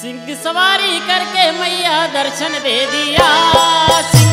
सिंह सवारी करके मैया दर्शन दे दिया। सिंह